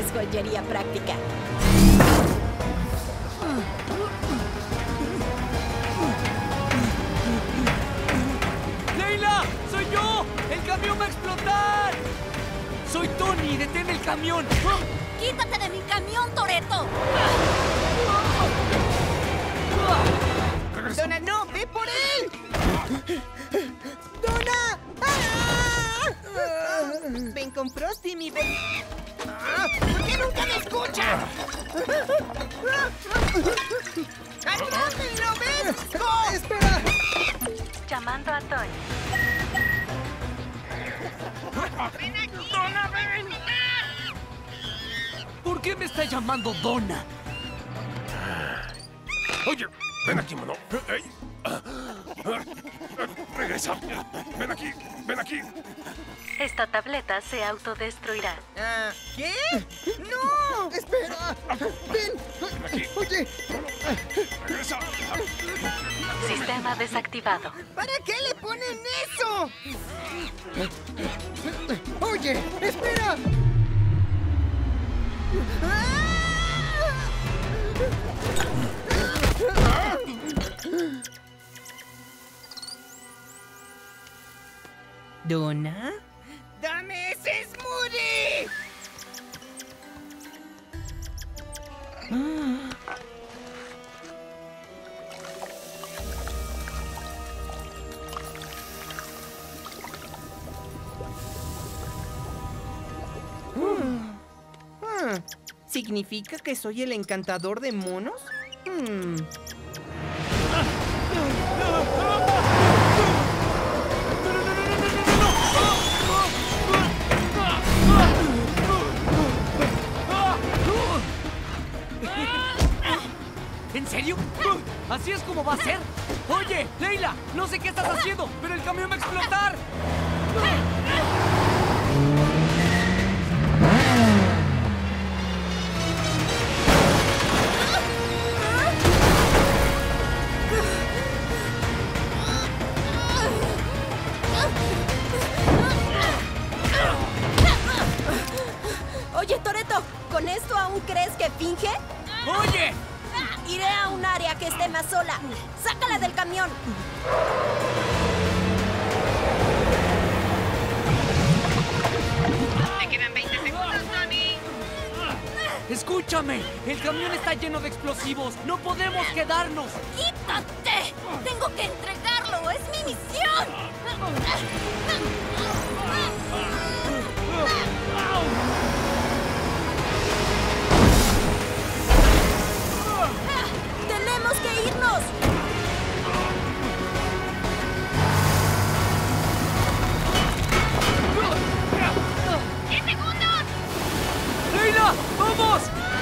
Es joyería práctica. ¡Leila! ¡Soy yo! ¡El camión va a explotar! ¡Soy Tony! ¡Detén el camión! ¡Quítate de mi camión, Toreto! ¡Dona, con Frosty, mi bebé. Ah, ¿Por qué nunca me escucha? ¡Ayúdenlo, ves! ¡Espera! Llamando a Tony. ¿Por qué me está llamando Donna? Oye, ven aquí, mano. Regresa. Ven aquí, ven aquí. Esta tableta se autodestruirá. Ah, ¿Qué? ¡No! ¡Espera! ¡Ven! ¡Oye! Regresa. Sistema desactivado. ¿Para qué le ponen eso? ¡Oye! ¡Espera! ¿Dona? ¡Dame ese smoothie! Ah, ¿Significa que soy el encantador de monos? Hmm. ¿En serio? ¿Así es como va a ser? Oye, Leila, no sé qué estás haciendo, pero el camión va a explotar. Oye, Toreto, ¿con esto aún crees que finge? Oye, Iré a un área que esté más sola. ¡Sácala del camión! Te quedan 20 segundos, Tony. escúchame. El camión está lleno de explosivos. No podemos quedarnos. ¡Quítate! ¡Tengo que entregarlo! Männer, vamos!